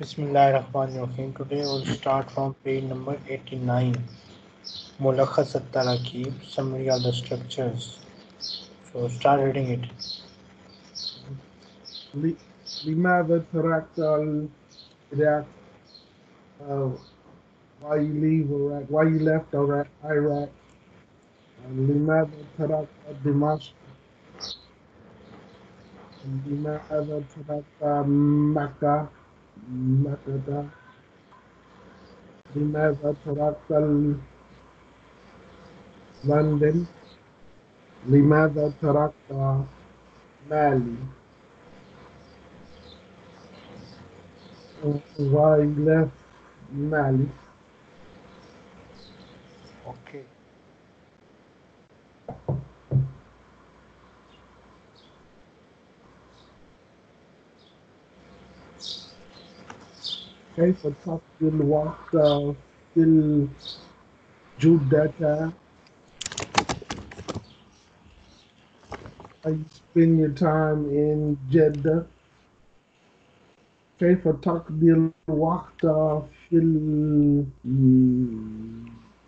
Bismillahirrahmanirrahim. Today we'll start from page number 89. Mulakhas al-Tarakib, summary of the structures. So start reading it. لماذا تركت العراق uh, why you leave Iraq why you left Iraq, Iraq لماذا تركت دمشق لماذا تركت مكة مكة لماذا تركت لندن لماذا تركت مالي why you left Mali كيف تقضي الوقت في الجدة How you spend your time in Jeddah كيف تقضي الوقت في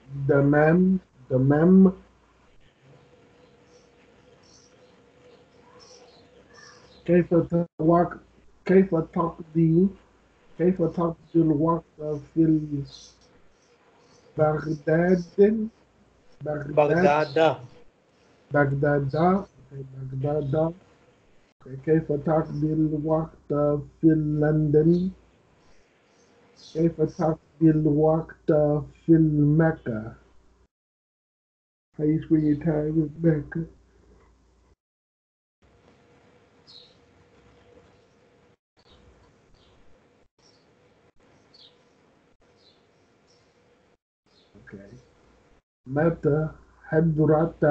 الدمام دمام كيف توق... كيف تقضي كيف تقضي الوقت في بغداد Baghdad. بغداد بغداد كيف تقضي الوقت في لندن كيف تقضي الوقت في مكة How you spend your time in Mecca متى حضرت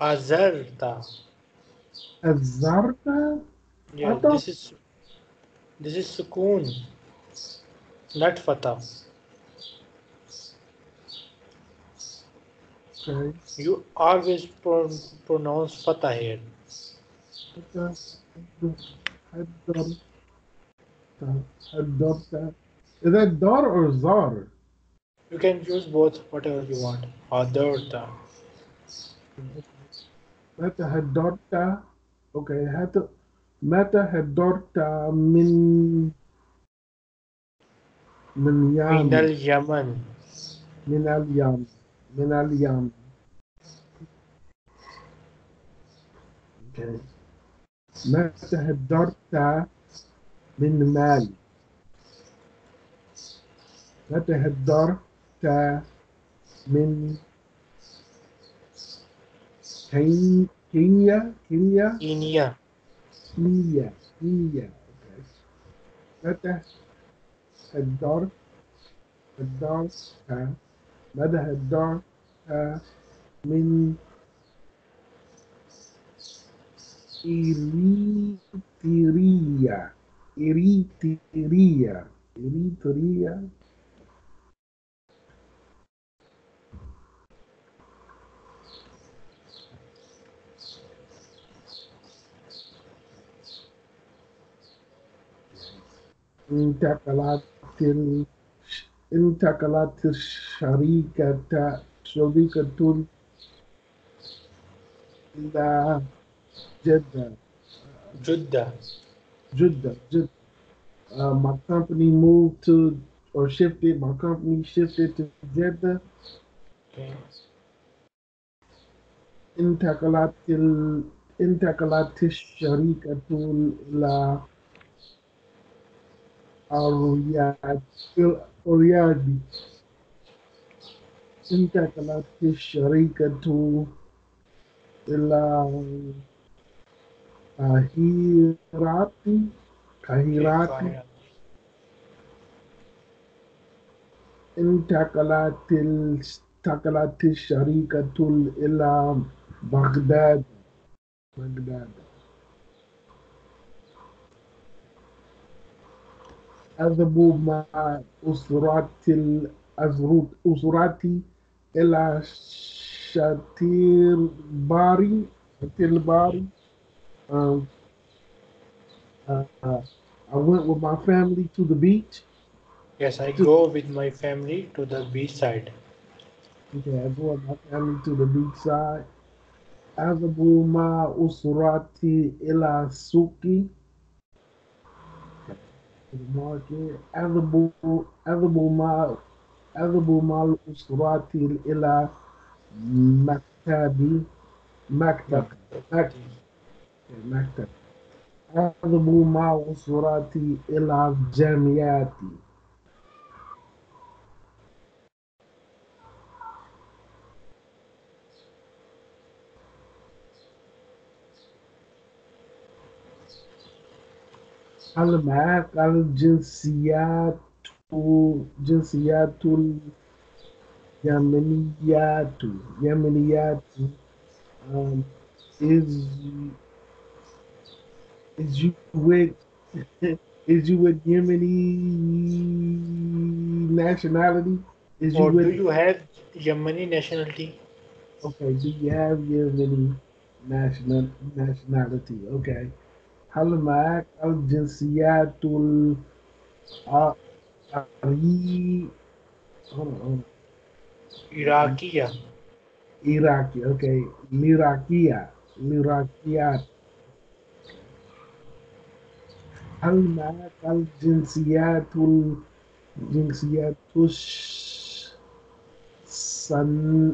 Azarta. الزرت Yeah, Fatah. this is this is sukoon, not fatah. Okay You always pro- pronounce fatah here. متى حضرت حضرت Is that dar or zar? You can use both, whatever you want. Hadarta. متى حضرت اوكي هات متى حضرت من من Min يام al Yaman. من اليام من اليام اوكي متى حضرت من مالي متى حضرت من كين- كينيا كينيا. كينيا كينيا أوكي متى حضرت حضرت متى حضرت من إريتريا إريتريا إريتريا انتقلت. انتقلت الشركة شركة إلى جدة Jeddah. Jeddah, Jeddah. Uh, my company moved to or shifted. My company shifted to Jeddah. Okay. انتقلت ال... انتقلت الشركة إلى الرياض انتقلت الشركة إلى كاهيراتي كاهيراتي انتقلت انتقلت الشركة إلى بغداد بغداد أذهب مع أسرتي الأزرق أسرتي إلى شاتير باري شاتير باري um, uh, uh, I went with my family to the beach. Yes, I go with my family to the beach side. Okay, I go with my family to the beach side. أذهب مع أسرتي إلى السوق Market. أذهب أذهب مع أذهب مع أسرتي إلى مكتبي مكتب مكتب مكتب أذهب مع إلى الجامعة هل معك الجنسيات جنسيات اليمنيات يمنيات um, is is you with is you with Yemeni nationality? Is you Or do with you have Yemeni nationality? okay? Do you have Yemeni national nationality? Okay. هل معك الجنسيات ال آه، عري- hold on, hold on. Iraqiya. Iraqi, okay. Lirakia, Lirakiat. هل معك الجنسيات الجنسيات الش- سن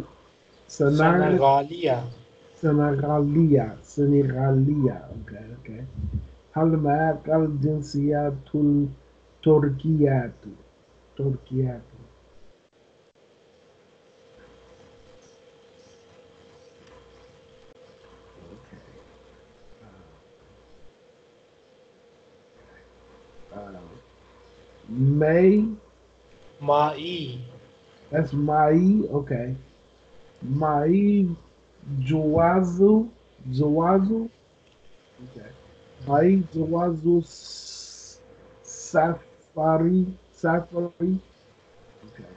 Senegalia, Senegalia, okay, okay. Halmak al-Jinsiyatul Turkiyatu, okay. May. Mai. That's Mai. Okay. Mai Juazu, Juazu, okay. Mai Juazu Safari, Safari, okay.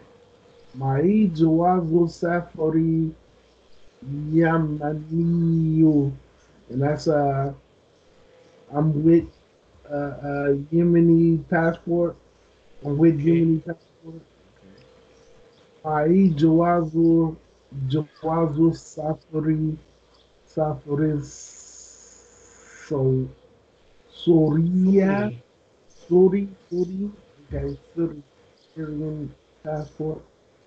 Mai Juazu Safari Yamaniyu, and that's uh, I'm with uh, uh, Yemeni passport. I'm with Okay. Yemeni passport. Aí Joazo Joazo Safari Safari so Soria Suri. Suri Suri okay Suri Syrian passport.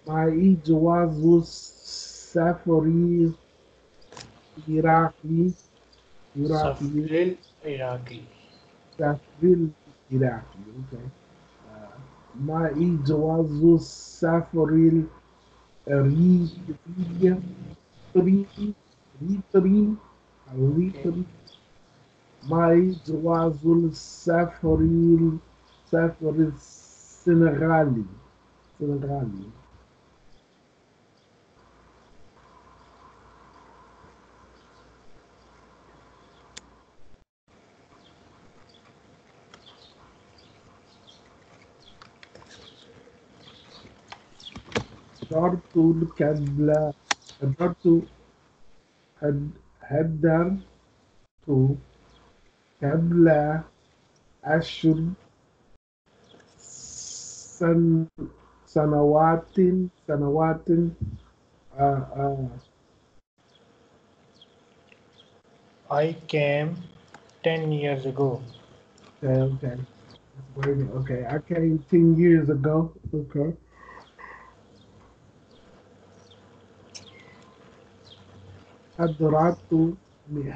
Aí Joazo Safari Iraqi Iraqi Safril Iraqi. Safril Iraqi okay. معي جواز السفر Riria, Rim, Ritrim, Alitrim, mais o azul Safaril, Safaril Senegali. Senegali. short cool Casbla brought to had had there to Cabla Ashur San Sanawatin Sanawatin uh, uh, I came 10 years ago. Okay, okay. Okay, I came 10 years ago. Okay. حضرت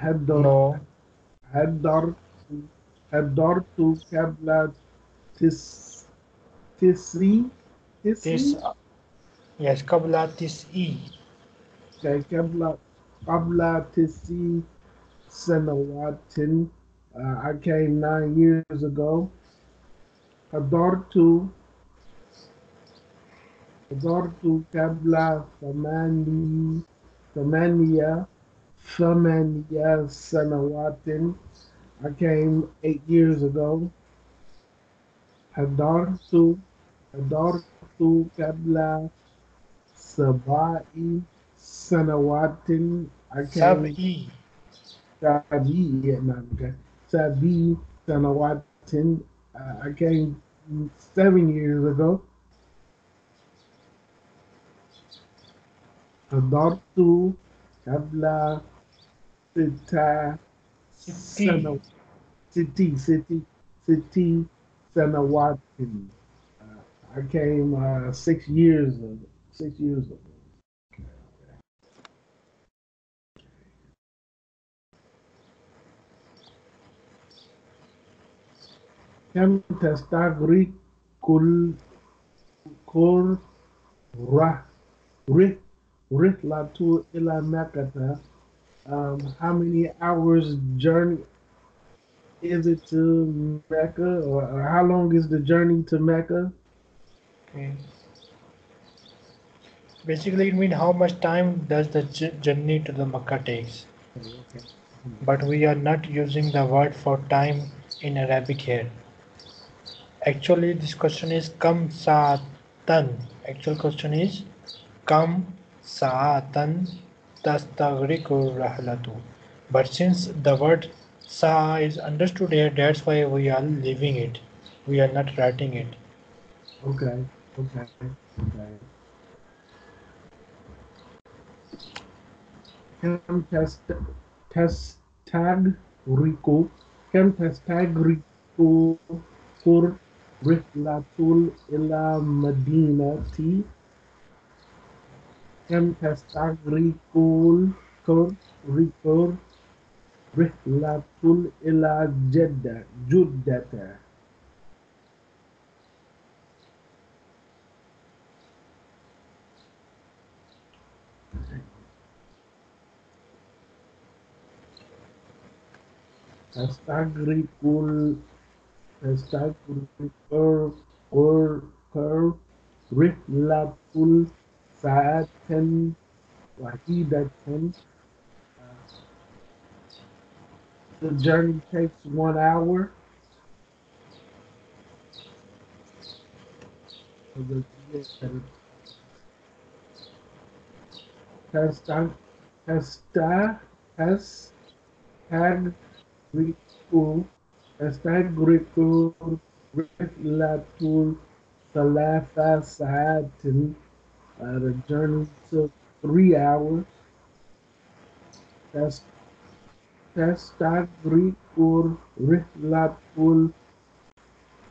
حضر No. حضرت حضرت قبل تس تسري تسري This, yes, Qabla Tis'i. Okay, قبل قبل تسع سنوات uh, I came nine years ago حضرت حضرت قبل ثماني Thamania, Thamania Sanawatin. I came eight years ago. Hadartu, Hadartu Kabla Sabai Sanawatin. I came. Sabi, yeah. Sabi Sanawatin. Uh, I came seven years ago. حضرت قبل ستة City. سنوات ستي ستي ستي سنوات uh, I came uh, six years ago. Six years ago. كم تستغرق كل كل Rithla to Ila um, how many hours journey is it to Mecca, or, or how long is the journey to Mecca? Okay. Basically, it means how much time does the journey to the Mecca takes. Okay. But we are not using the word for time in Arabic here. Actually, this question is kam saatan. Actual question is kam sa'atan tastagriku rahlatu. But since the word sa is understood here, that's why we are leaving it. We are not writing it. Okay, okay, okay. Cam test testag rico. Cam testag rico for rihlatul ila madinati. كم تستغرق كل رحلة إلى جدة جدة تستغرق ال- تستغرق ال- ال- رحلة ساعة واحدة The journey takes one hour. Testa, testa, test, tag, ريكو تستغرق رحلة ثلاث ساعات uh, the journey took three hours تس- تستغرق رحلة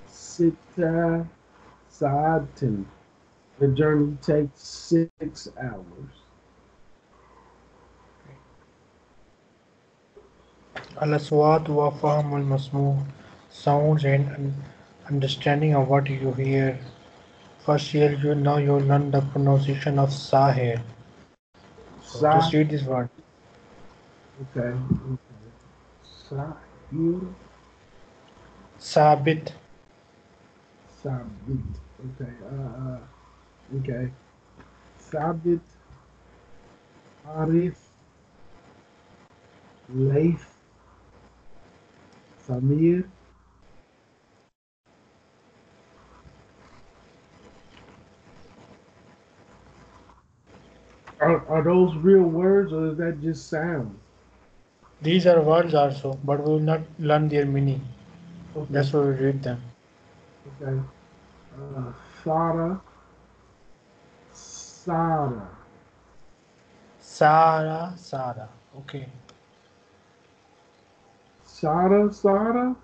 ست ساعات the journey takes six hours Al-aswat wa fahm al-masmu sounds and un- understanding of what you hear. First here you now you learn the pronunciation of sa here. So Sa- just read this word. okay okay Sahir Sabit. Sabit. Okay. Uh, uh, okay. Sabit. Arif. Laith. Samir. Are, are those real words or is that just sound? These are words also, but we will not learn their meaning. Okay. That's why we read them. Okay. Uh, Sara. Sara. Sara, Sara. Okay. Sara. Sara.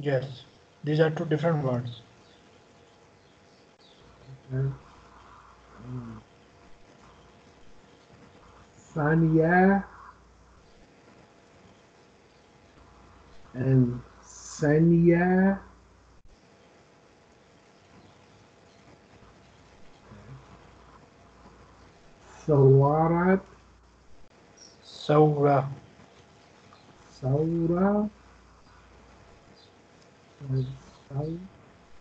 Yes. These are two different words. Okay. Sanya and Sanya. Sawarat, Saura. Saura, and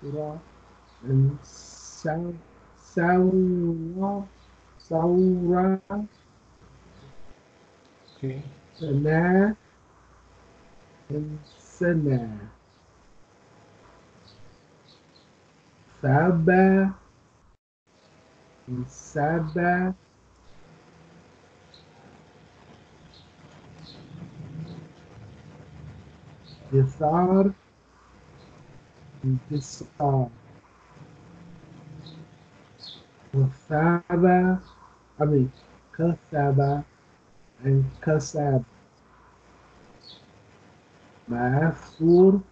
Saura, and Sa- Saura, Saura, Okay. Sana, and Sana. Saba, and Saba, Yasar, this song. Kasaba, I mean, and Kasab. Masur,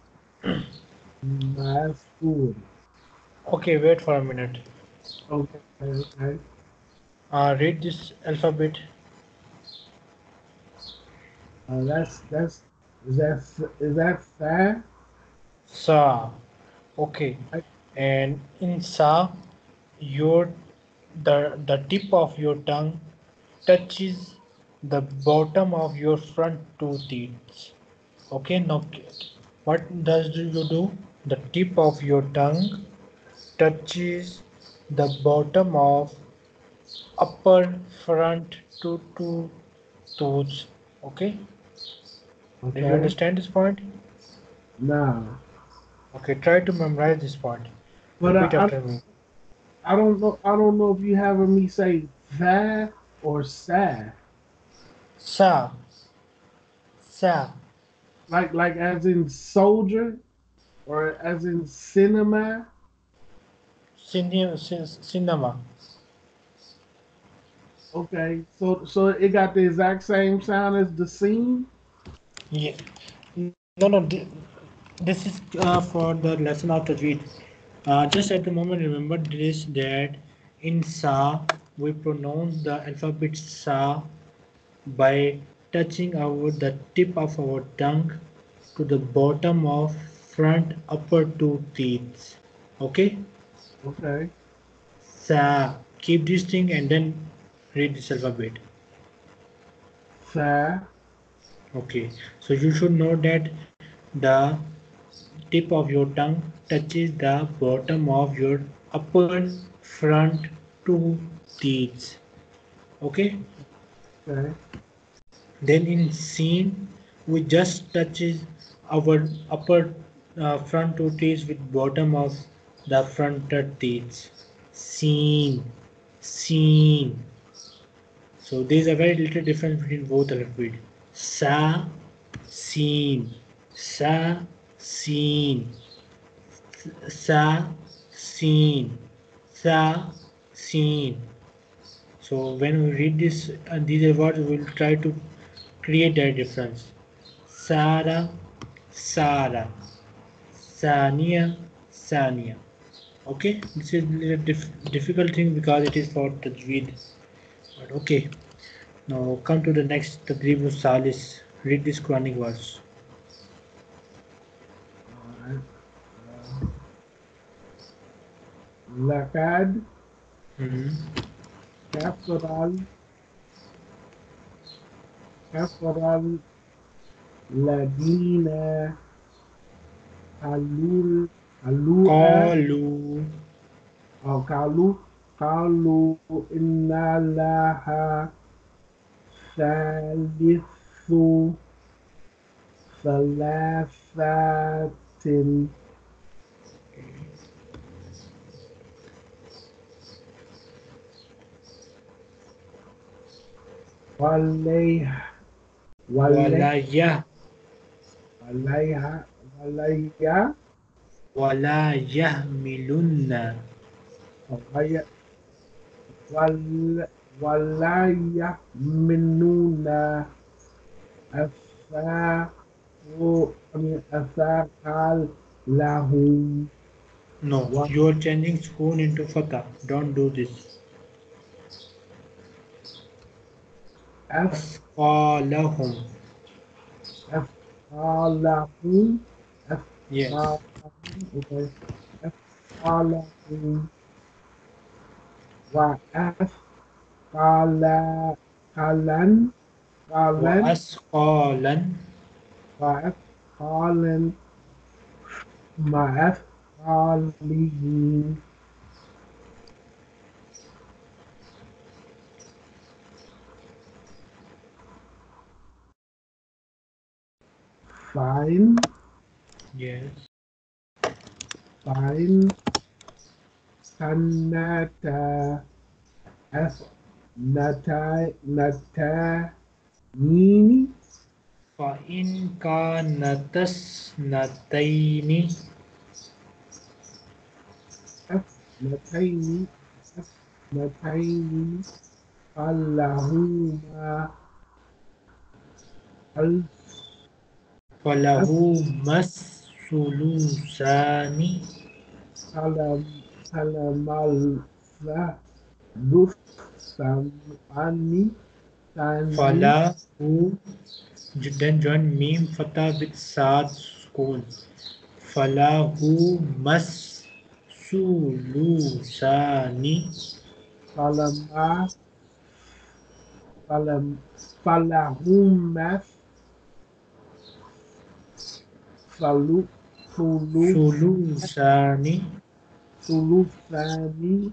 Masur. Okay, wait for a minute. Okay, okay. Uh, read this alphabet. Uh, that's that's is that is that fair? Sa. Okay. And in Sa, your the the tip of your tongue touches the bottom of your front two teeth. Okay. Now, what does you do? The tip of your tongue touches the bottom of upper front two two toes. Okay. Do you understand this point? No, Okay, try to memorize this point. but Repeat I, I, after me. I don't know. I don't know if you having me say that or sad. Sa. Sa. Like like as in soldier, or as in cinema. Cinema. Cinema. Okay, so so it got the exact same sound as the scene. Yeah. No, no. This is uh, for the lesson of Tajweed. Uh, just at the moment, remember this that in Sa we pronounce the alphabet Sa by touching our the tip of our tongue to the bottom of front upper two teeth. Okay. Okay. Sa. Keep this thing and then read this alphabet. Fair. Okay, so you should know that the tip of your tongue touches the bottom of your upper front two teeth. Okay, Then in scene we just touches our upper uh, front two teeth with bottom of the front teeth. Scene, scene. So there is a very little difference between both alphabet. Sa, scene, sa, scene, sa, scene, sa, scene. So when we read this and these words, we will try to create that difference. Sara, Sara, Sania, Sania. Okay, this is a little dif- difficult thing because it is for Tajweed. But okay, now come to the next Tadribu Salis. Read this Quranic verse. Uh, Lakad Mhm. Caporal capital كثر الذين قالوا قالوا أو آه، قالوا قالوا إن لها ثالث ثلاثة وليها وليها Walaya وليها وليها Wala yahmilunna ولا ولا ولا يحملون أثاق أثاقال لهم No, What? you are changing spoon into fatha. Don't do this. Asqalahum. أثقالهم Yes. أثقالهم أثقالهم وأثقال قالن قالن وأسقالا وأثقالا مع أثقالهم fine Yes. fine sanata as nata nata nini فإن كانت اثنتين اثنتين اثنتين فلهما ال- فلهما الثلثان فلم فلما الثلثان فله then join meme fatah with sad school فلهما الثلثان فلما فلم فلهما ثلث ثلث ثلثان ثلثان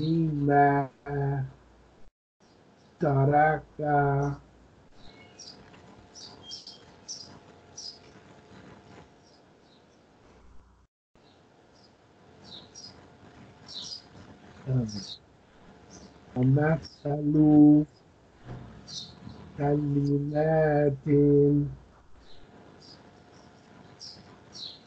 مما ترك ومثل كلمات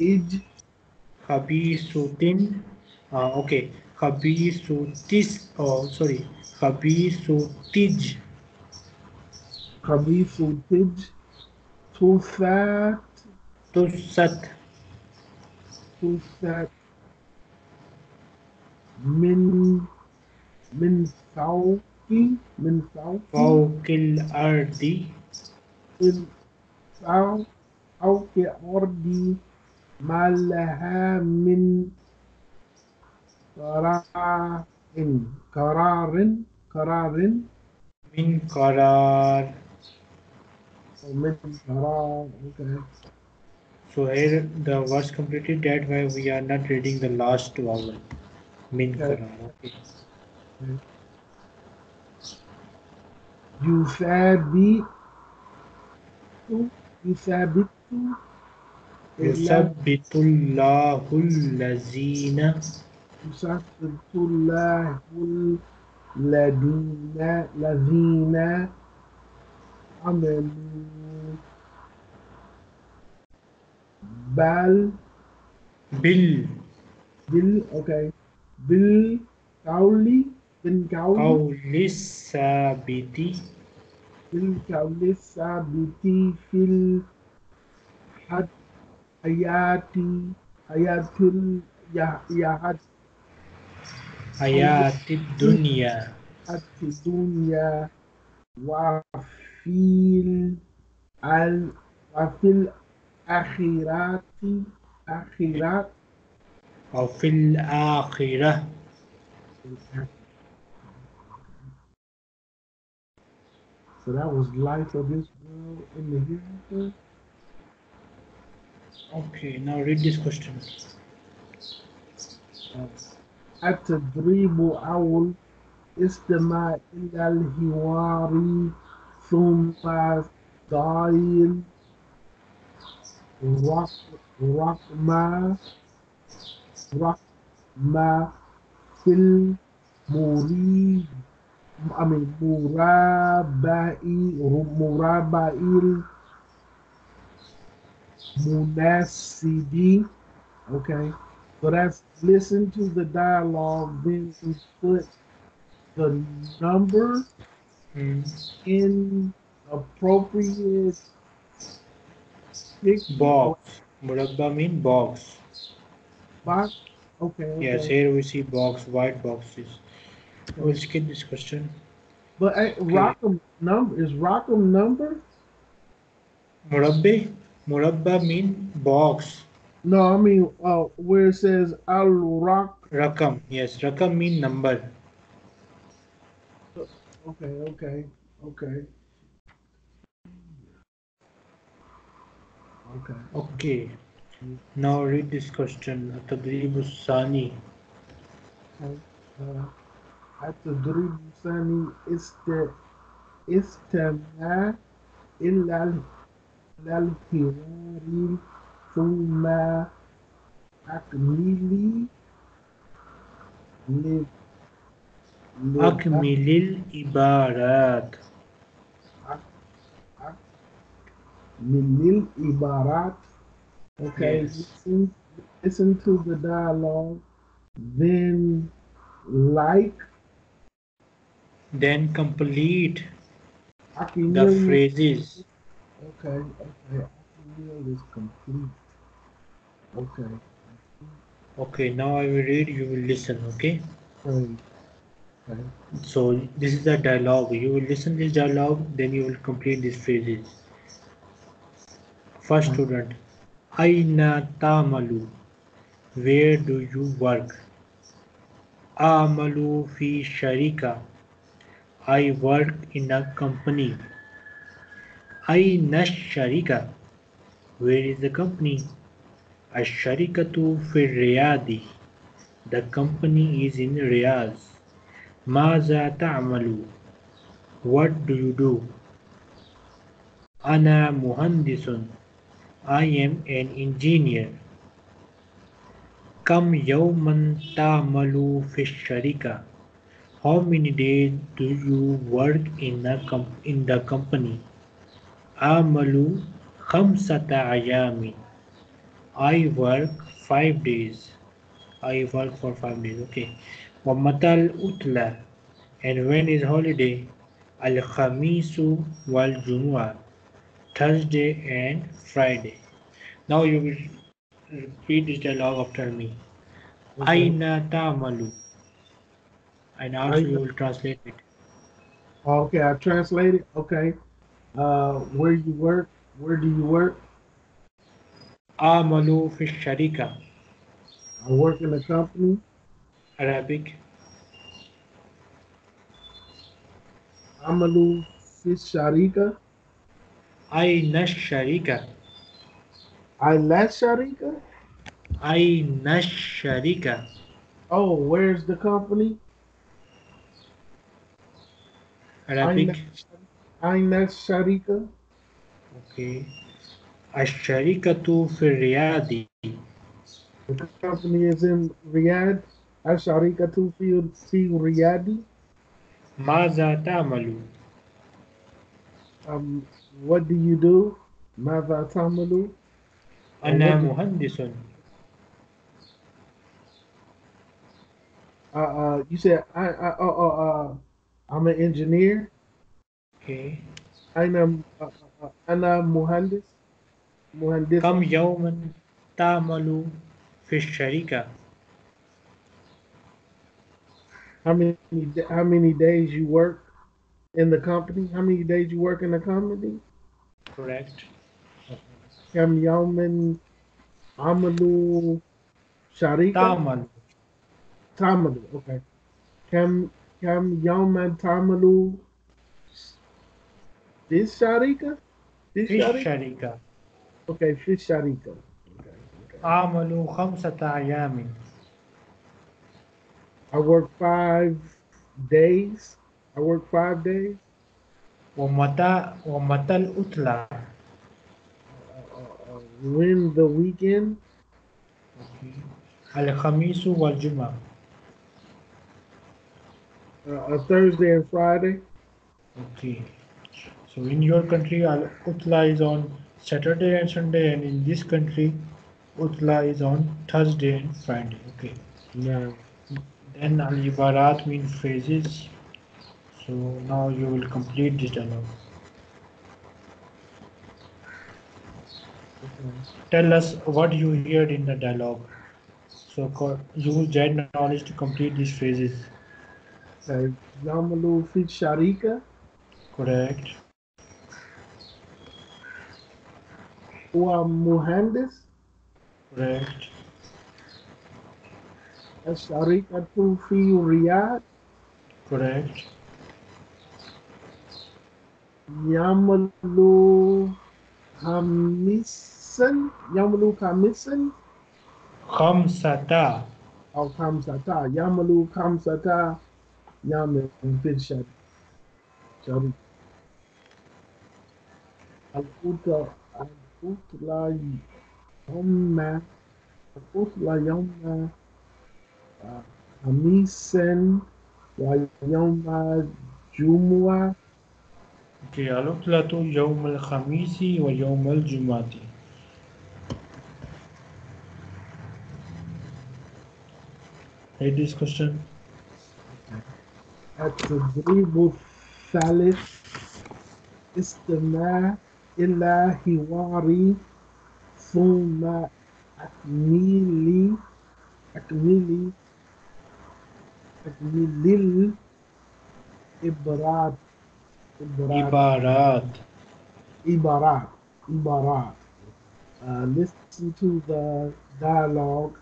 إج خبيثة uh, okay خبيثتس oh sorry خبيثتج خبيث تج تثات تست تثات من من فوق من فوق فوق الأرض من فوق فوق أرض ما لها من قرار قرار قرار من قرار ومن قرار okay. so here the words completed that why we are not reading the last vowel min Okay. qarar okay يثابت يثابت يثبت الله الذين يثبت الله الذين الذين عملوا بل بال. بال أوكي بالقول بالقول قول الثابت. بالقول الثابت في الحد حياة حياة ال- يا يا حياة الدنيا الدنيا وفي ال وفي الآخرات آخرات وفي الآخرة So that was light of this world in the hereafter. okay now read this question التدريب أول استماع إلى الحوار ثم دايل رقم رقم في المريد I mean مرابعي مرابعي munasibi. Okay, so that's listen to the dialogue, then put the number in appropriate box. Murakba mean box. Box. Okay, okay, Yes, here we see box, white boxes. We'll skip this question. But hey, okay. Rockham number is Rockham number. Murabbi. Murabba mean box. No, I mean uh, where it says al rak. Rakam, yes. Rakam mean number. Okay, okay, okay. Okay. Okay. Now read this question. Uh, uh, At-Tadrib Sani. At-Tadrib Sani Istama Illa الحوار ثم أكملي ل- ل- أكمل العبارات من العبارات Okay, Yes. listen, listen to the dialogue, then like Then complete I can the hear you. phrases. Okay, okay. Akimil is complete. Okay. Okay, now I will read, you will listen, okay? Okay. Okay. So this is the dialogue. You will listen this dialogue, then you will complete these phrases. First student, Aina tamalu. Where do you work? Amalu fi sharika. I work in a company. Aina Sharika? Where is the company? Asharikatu fi Riyadi. The company is in Riyadh. Maza ta'malu? What do you do? Ana muhandisun. I am an engineer. Kam yawman ta'malu fi sharika? How many days do you work in the, in the company? Amalu khamsata ayami. I work five days. I work for five days. Okay. Wamatal utla. And when is holiday? Al khamisu wal jumua. Thursday and Friday. Now you will repeat this dialogue after me. Okay. Aina tamalu. And now you will translate it. Okay, I translate it. Okay. Uh, where you work? Where do you work? أعمل في الشركة I work in a company. Arabic Amalu fi sharika. أين الشركة I let sharika. أين الشركة Oh, where's the company? Arabic Aina sharika. okay الشركة في الرياض The company is in Riyadh. Asharika tu fi fi Riyadi. ماذا تعمل Um, what do you do? Mada tamalu. أنا what do- مهندس Uh, uh, you said I, I, uh, uh, uh, I'm an engineer. okay. أنا uh, uh, أنا مهندس مهندس كم يوما تعمل في الشركة how many how many days you work in the company how many days you work in the company correct كم يوما عملوا شركة تعمل تعملوا okay كم كم يوما تعملوا في الشركة في في الشركة الشركة okay في الشركة okay, okay. أعمل خمسة أيام I work five days I work five days ومتى ومتى الأتلة uh, when the weekend الخميس والجمعة uh, a Thursday and Friday. okay so in your country uh, Al Utla is on Saturday and Sunday and in this country Utla is on Thursday and Friday okay No. Then al ibarat mean phrases. So now you will complete this dialogue. Tell us what you heard in the dialogue. So use that knowledge to complete these phrases. So Yamalu fi Sharika, Correct. wa Muhandis, Correct. Sharika tu fi Riyadh, Correct. Yamalu Hamis خميسا يعمل خميسا خمسة أو خمسة يعمل خمسة يعمل في الشريك شريك القطة يوم. القطة يوم آه، خميسا ويوم جمعة أوكي العطلة يوم الخميس ويوم الجمعة. Read this question. التدريب الثالث استماع إلى حواري ثم أكملي أكملي أكملي الإبرات إبرات Ibarat. Ibarat. Ibarat. Uh, listen to the dialogue,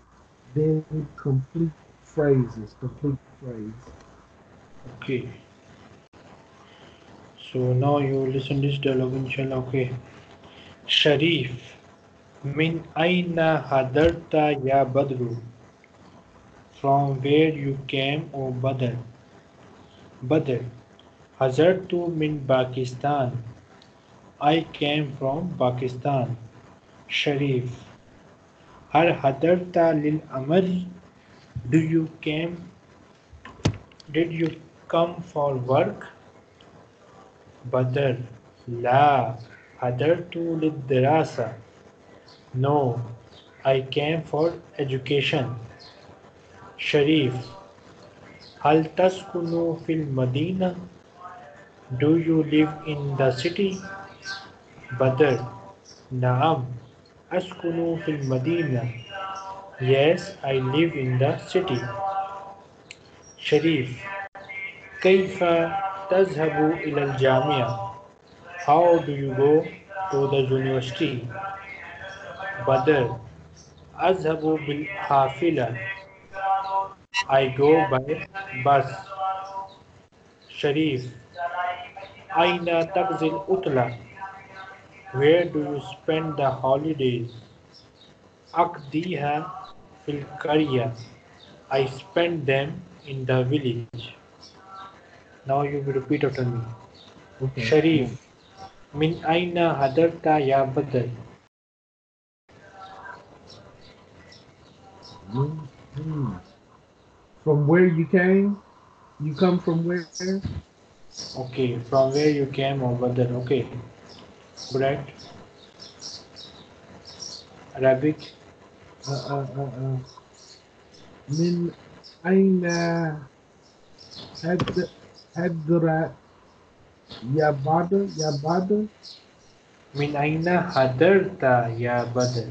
then complete phrases. Complete phrase. Okay. So now you listen this dialogue inshallah. Okay. Sharif. Min aina hadarta ya Badru? From where you came, O Badr? Badr. Hazartu min Pakistan. I came from Pakistan. Sharif. Har hadarta lil amali? Do you came? Did you come for work? Badr. La. Hadartu lid dirasa. No, I came for education. Sharif. Hal taskunu fil Madina? Do you live in the city? Badr. Naam. Askunu fil Madina. Yes, I live in the city. Sharif. كيف تذهب إلى الجامعة? How do you go to the university? Badr. أذهب بالحافلة. I go by bus. Sharif. أين تقضي العطلة? Where do you spend the holidays? أقضيها في القرية. I spend them in the village. Now you repeat after me. Okay. Sharif. Min aina hadarta ya badal? Hmm, hmm. From where you came? You come from where? Okay, from where you came or badal. Okay. correct. Arabic? Uh, uh, uh, uh. Min aina hadarta hadra ya badr ya badr min aina hadarta ya badr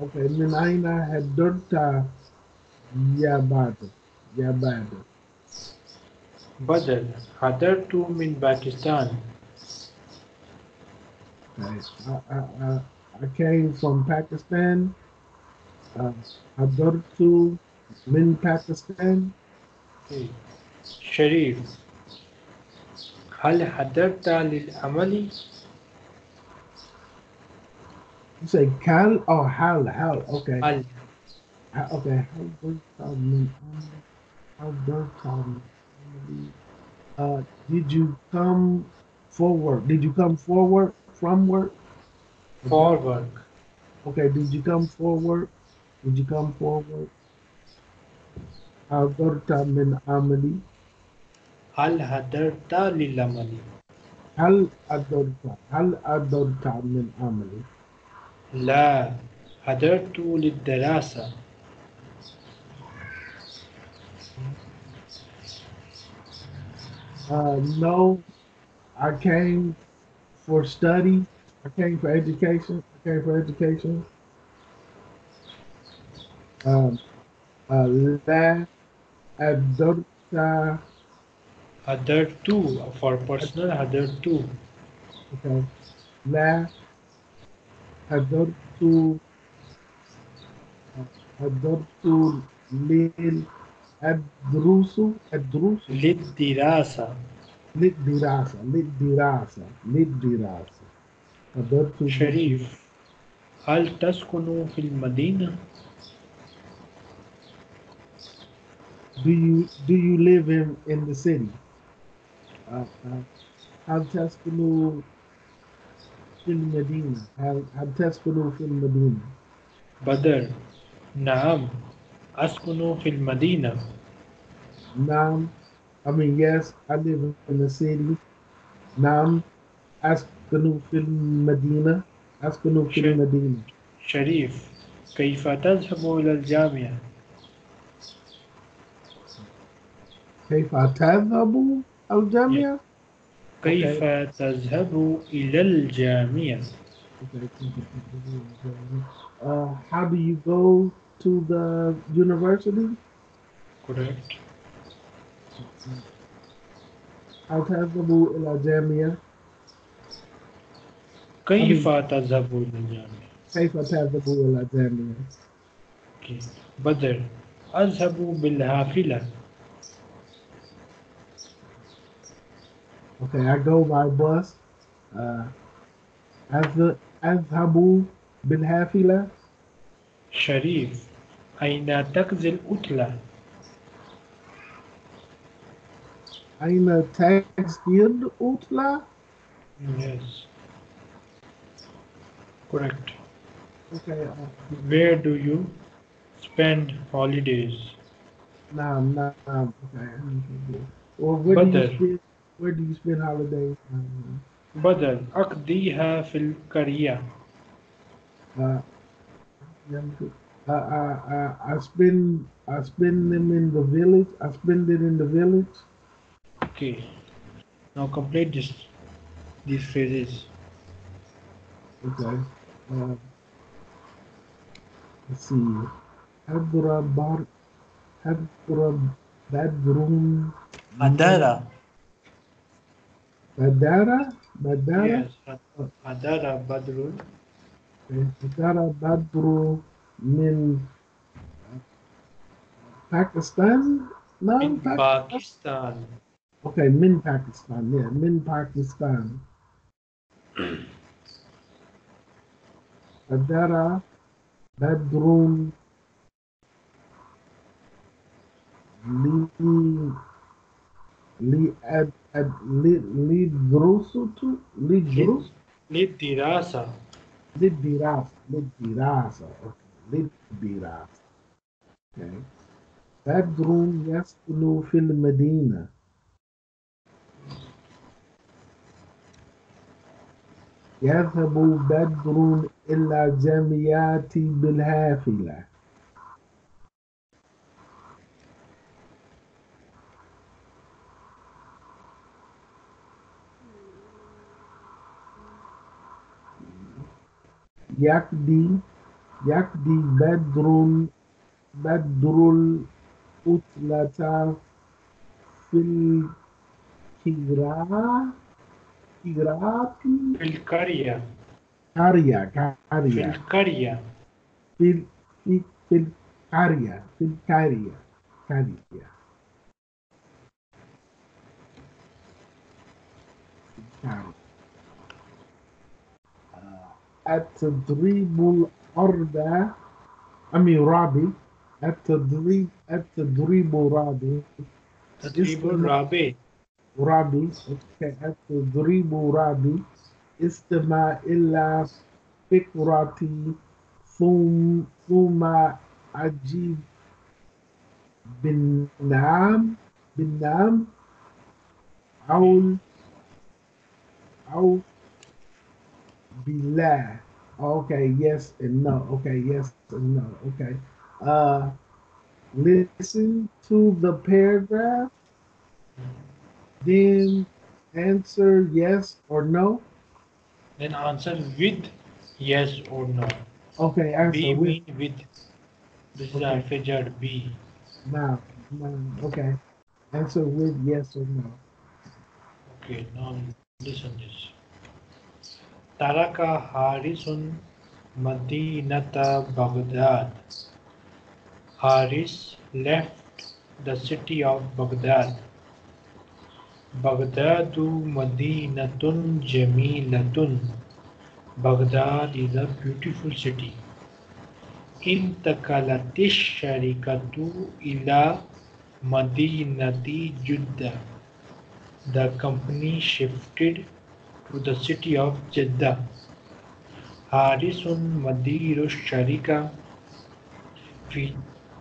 okay min aina hadarta ya badr ya badr badr hadartu min pakistan okay. I, I, I, I came from Pakistan. Uh, Hadartu min Pakistan. Okay. Sharif هل هدرت للعمل؟ You say Cal? Oh, Hal, Hal. Okay. هل Ha- Okay. Hal من Hal Uh, did you come forward? Did you come forward from work? for work? Okay. Did you come forward? Did you come forward? حضرت من عملي هل هدرت للعمل؟ هل أدرت هل أدرت من عملي لا هدرت للدراسة. Uh, no, I came for study. I came for education. I came for education. Um, uh, لا أدرت هدرت for personal هدرت okay. لا حضرت حضرت للدروس الدروس للدراسة للدراسة للدراسة للدراسة حضرت شريف هل تسكن في المدينة؟ Do you do you live in in the city? هل تسكن في المدينة؟ هل هل تسكن في المدينة؟ بدر نعم أسكن في المدينة نعم. I mean yes, I live in the city. نعم. أسكن في المدينة. أسكن في. المدينة. شريف كيف تذهب إلى الجامعة؟ كيف تذهب الجامعة؟ كيف تذهب إلى الجامعة؟ Uh, how do you go to the university? Correct. هل تذهب إلى الجامعة؟ كيف تذهب إلى الجامعة؟ كيف تذهب إلى الجامعة؟ Okay. بدر أذهب بالحافلة Okay, I go by bus. Uh, أذ- أذهب بالحافلة. شريف أين تقضي الأتلة؟ أين تقضي العطلة؟ Yes. Correct. Okay, uh, Where do you spend holidays? نعم نعم. Okay. Or where do you بدر. spend? Where do you spend holidays? Um, بدر أقضيها في القرية uh, uh, uh, uh, I spend I spend them in the village. I spend it in the village. Okay. Now complete this these phrases. Okay. Uh, let's see. حضر بار حضر بدر Madara. Badara, Badara. Yes, Badara Badru. Badara Badru min Pakistan? No, min Pakistan. Okay, min Pakistan. Yeah, min Pakistan. Badara Badrun Li Li Ab للدراسة للدراسة للدراسة للدراسة للدراسة okay. بدر يسكن في المدينة يذهب بدر إلى جامعة بالهافلة يقضي يقضي بدر بدر الأتلة في الكراء كراء في القرية قرية في قرية القرية في في في القرية في القرية قرية قرية. التدريب الأربع أمي رابي التدريب التدريب رابي. الرابع رابي أوكي. التدريب رابي. استمع إلى فكرتي. ثم ثم أجيب بالنعم بالنعم. أو أو be lie. Okay, yes and no. Okay, yes and no. Okay. Uh, listen to the paragraph, then answer yes or no. Then answer with yes or no. Okay, answer B with. with. This okay. is our figured B. Now, now, okay. Answer with yes or no. Okay, now listen this. Taraka Harisun Madinata Baghdad Haris left the city of Baghdad Baghdadu Madinatun Jamilatun Baghdad is a beautiful city. انتقلت الشركة إلى مدينة جدة. The company shifted to the city of Jeddah. حارس مدير الشركة في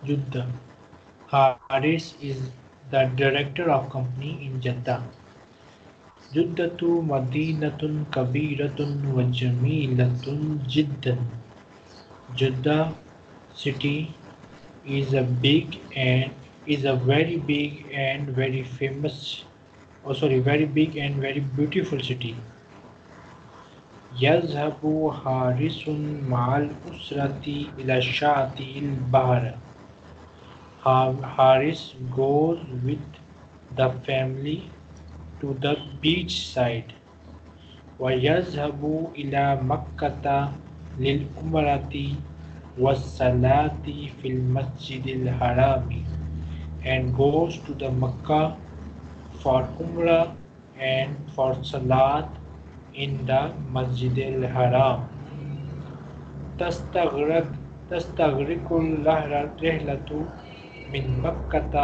جدة. Haris is the director of company in Jeddah. جدة مدينة كبيرة وجميلة جدا. Jeddah city is a big and is a very big and very famous oh sorry very big and very beautiful city यजहब Haris माल उसरती इलाशातिल बहर Haris goes with the family to the beach side. व यजहब इला मक्कता लिल उमरती वसलाती फिल मस्जिद हरामी। And goes to the Mecca for umrah and for salat in the Masjid al-Haram. تستغرق تستغرق الرحلة من مكة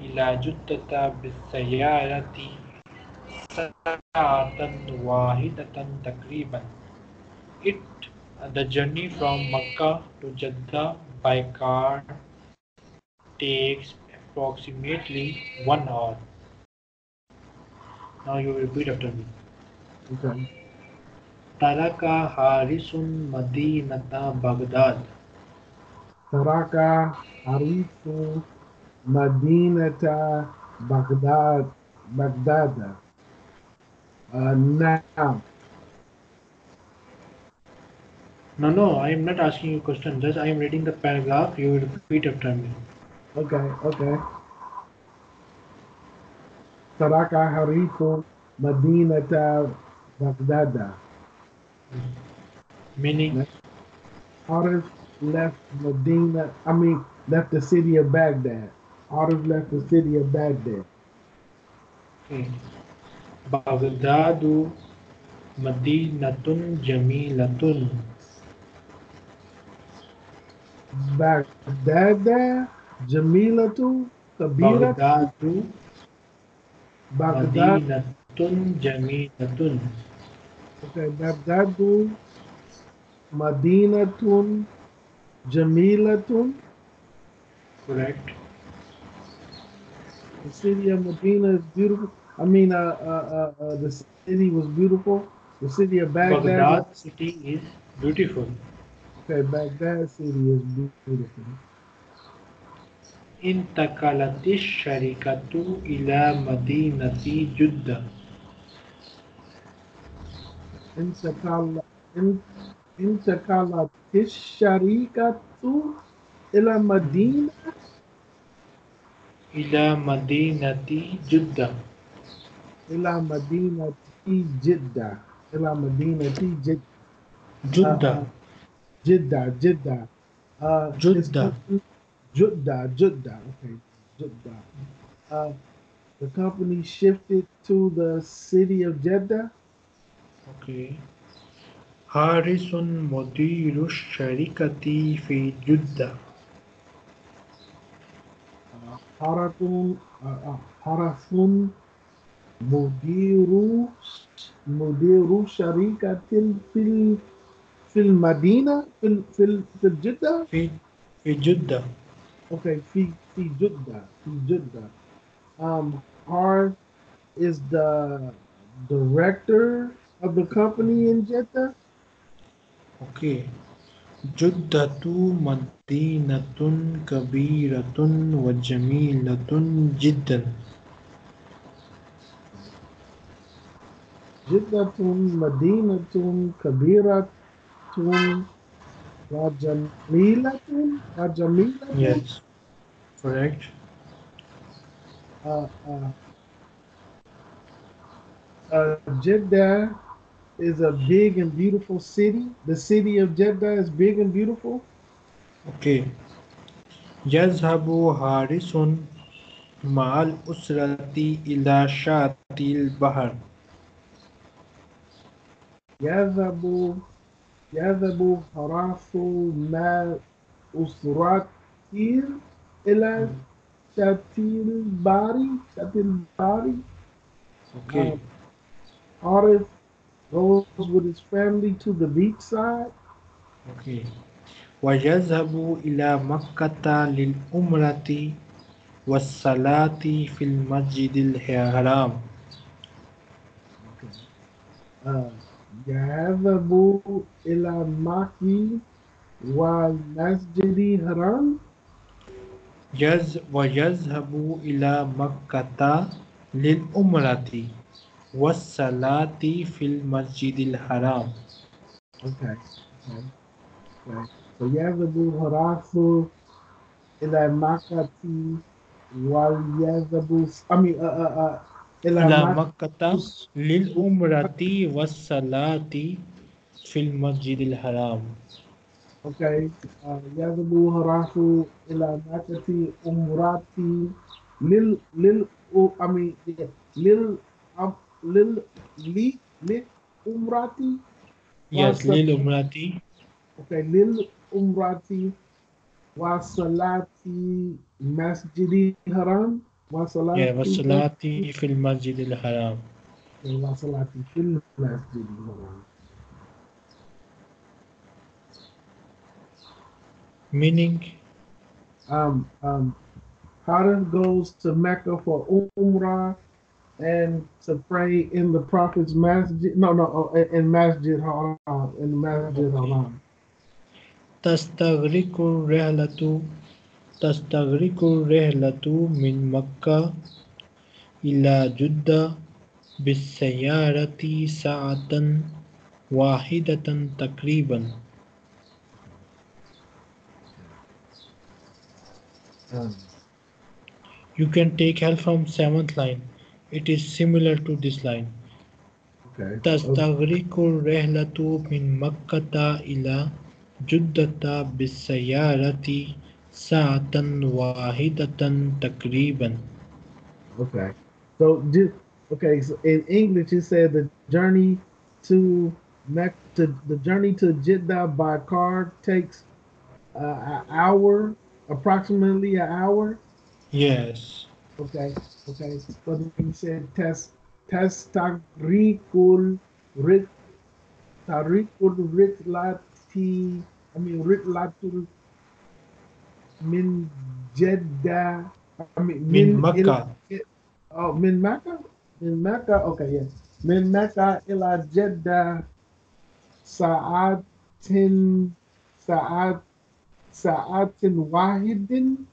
إلى جدة بالسيارة ساعة واحدة تقريبا. It the journey from Makkah to Jeddah by car takes approximately one hour. Now you repeat after me. Taraka Harisun Madinata Baghdad. Taraka Harifu Madinata Baghdad Baghdad. Uh, now, No, no, I am not asking you question. Just I am reading the paragraph. You will repeat after me. okay, okay. Taraka Harifu Madinata Baghdad. Meaning, Arif left Medina, I mean, left the city of Baghdad. Arif left the city of Baghdad. Hmm. okay. Baghdadu Madinatun Jamilatun. Baghdad, Jamilatu, Kabira, Baghdadu Baghdad. Madinatun Jamilatun. Okay, Baghdadu, Madinatun, Jamilatun. Correct. The city of Medina is beautiful. I mean, uh, uh, uh, uh, the city was beautiful. The city of Baghdad. Baghdad city is beautiful. Okay, Baghdad city is beautiful. انتقلت الشركة إلى مدينة جدة. انتقل ان- انتقلت الشركة إلى مدينة إلى مدينة جدة. إلى مدينة جدة إلى مدينة جدة جدة. جدة جدة uh, it's Jeddah. Jeddah Jeddah okay Jeddah uh, the company shifted to the city of Jeddah Okay. Harisun Mudiru Sharikati fi Judda. Haratun uh, uh, Harasun Mudiru Mudiru Sharikatil fil fil Madina fil fil fil Jidda fi fi Jidda. Okay, fi fi Jidda fi Jidda. Um, Har is the director of the company in Jeddah. Okay. جدة مدينة كبيرة وجميلة جدا. جدة مدينة كبيرة وجميلة وجميلة. Yes. Correct. Uh, uh, uh, Jeddah is a big and beautiful city. The city of Jeddah is big and beautiful. Okay. يذهب حارس مع الأسرة إلى شاطئ البحر. يذهب يذهب حراس ما أسرتي إلى شتيل باري شتيل باري Okay. Um, Arif goes with his family to the beach side. Okay. ويذهب إلى مكة للعمرة والصلاة في المسجد الحرام. Uh, يذهب إلى مكة والمسجد حرام. يز ويذهب إلى مكة للعمرة والصلاة في المسجد الحرام. Okay. Okay. okay. So يذهب حراس إلى مكة ويذهب I mean uh, uh, uh, إلى مكة للعمرة والصلاة في المسجد الحرام. Okay. Uh, يذهب حراس إلى مكة أمراتي لل لل I mean لل um, لل لي لل أمراتي Yes, Wasa- للعمرة Okay, lil umrati wa salati masjidi haram wa salati yeah, والصلاة في المسجد الحرام. wa salati fil masjidi haram. Meaning, Um, um, Harith goes to Mecca for umrah and to pray in the Prophet's masjid. No, no, oh, in- in Masjid Haram. In the Masjid Okay. Haram. تستغرق الرحلة تستغرق الرحلة من مكة إلى جدة بالسيارة ساعة واحدة تقريبا. Um, You can take help from seventh line. It is similar to this line. okay. تستغرق الرحلة من مكة إلى جدة بالسيارة ساعة واحدة تقريبا. Okay. So just okay. So in English, it said the journey to Mecca, to the journey to Jeddah by car takes uh, an hour, approximately an hour. Yes. Okay, okay. But he said test testagricul rit taricul ritlati I mean ritlatul min Jeddah I mean min, min Oh, min Makkah? Min Makkah? Okay, yes. Min Makkah ila Jeddah sa'atin sa'at sa'atin wahidin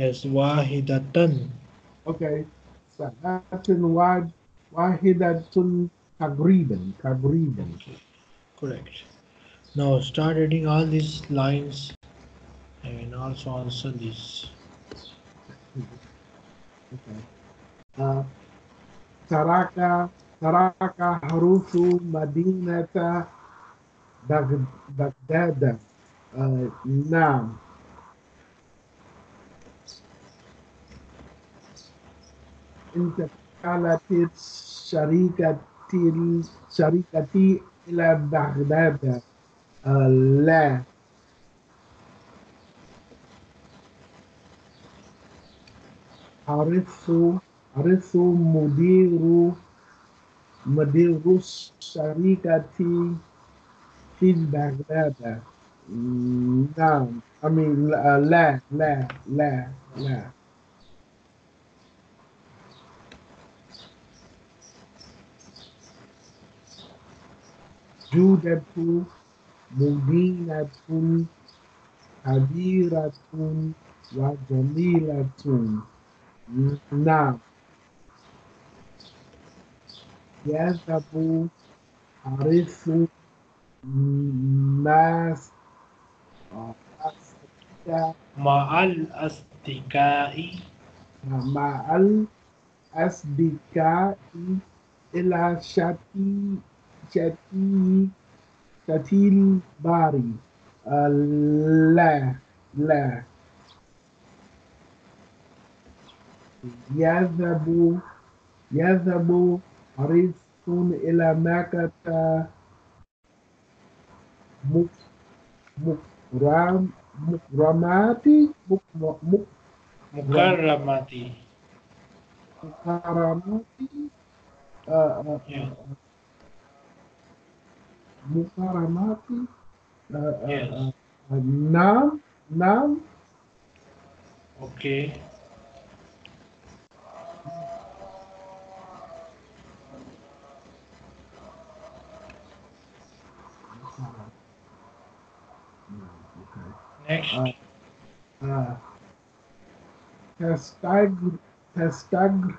is wahidatan. Okay. So that's in wahid, wahidatun kagriban, kagriban. Correct. Now start reading all these lines and also answer these. Okay. Uh, taraka taraka harufu madinata bagdada uh, nam Naam. انتقلت شركتي شركتي إلى بغداد آه، لا أعرف أعرف مدير مدير الشركة في بغداد نعم mean لا لا لا لا, لا. جودة مدينة كبيرة وجميلة. نعم. يذهب أعرف ناس مع الأصدقاء. مع الأصدقاء إلى شتي كتيل باري. آه، لا لا. يذهب يذهب حريص إلى مكة. مكرم مكرماتي مكرماتي مكرماتي آه، آه، Mukaramati, uh, uh, uh, yes. uh, uh, Nam, Nam. Okay. Next. Uh, uh, Hastag, Hastag,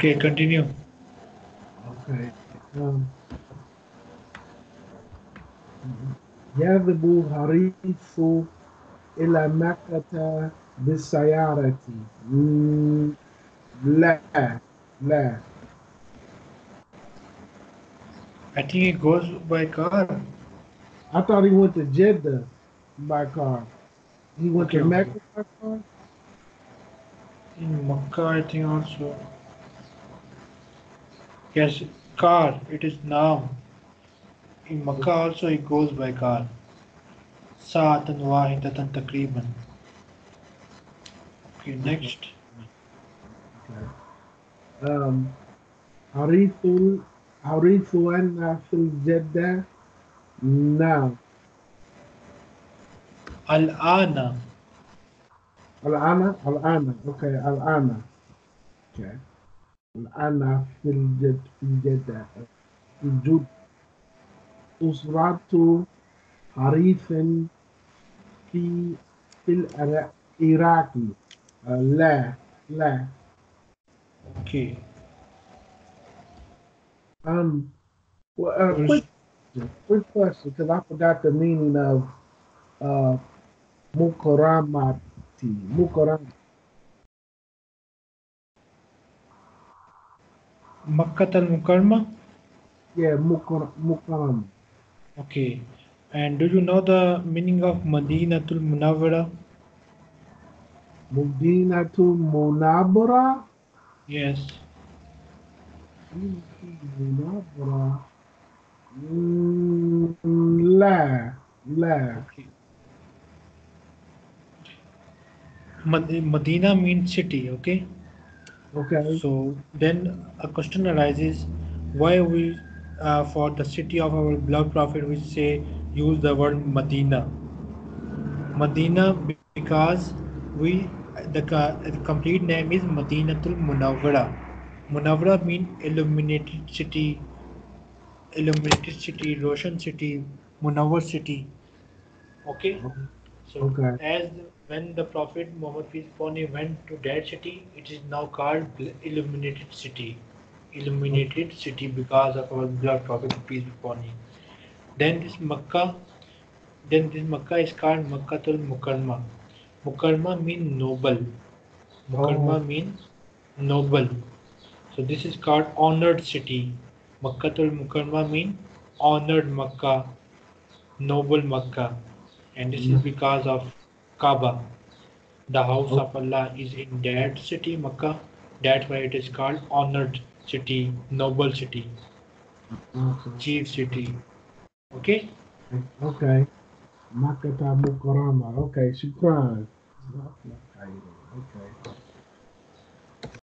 Okay, continue. Okay. Um, يذهب هريف إلى مكة بالسيارة مم، لا لا I think it goes by car. I thought he went to Jeddah by car. He went Okay, to okay. Mecca by car? In Makkah, I think also. Yes, car. It is now. In Makkah also it goes by car. Sa'atan wahidatan takriban. Okay, next. Um, Harithul Harithu anna fil jadda now. Al-ana. Al-ana, al-ana. Okay, al-ana. Okay. الآن في الجد في الجد أسرة حريث في في العراق لا لا Okay. Um, well, uh, quick, quick question, because I forgot the meaning of uh, mukaramati. Mukaram. Makkah al-Mukarramah. Yeah, mukar, mukaram. Okay. And do you know the meaning of Madinatul Munawwara? Mudinatu munabara. Yes. Munabara. Mm, la, la. Okay. Mad- Medina means city, okay? Okay. So then a question arises why we uh, for the city of our beloved prophet we say use the word Medina. Medina because we the, the complete name is Madinatul Munawwara. Munawwara means illuminated city, illuminated city, Roshan city, Munawwar city. Okay. So Okay. as when the Prophet Muhammad peace upon him went to that city, it is now called illuminated city. Illuminated city because of our beloved Prophet peace be upon him. Then this Makkah, then this Makkah is called Makkatul Mukarrama. Mukarrama means noble. Mukarrama Oh. mean noble. So this is called honored city. Makkatul Mukarrama means honored Makkah, noble Makkah. And this is Mm. because of Kaaba. The house Oh. of Allah is in that city, Makkah. That's why it is called honored city, noble city, Okay. chief city. Okay? Okay. Makata Mukarama. Okay. Shukran. Okay.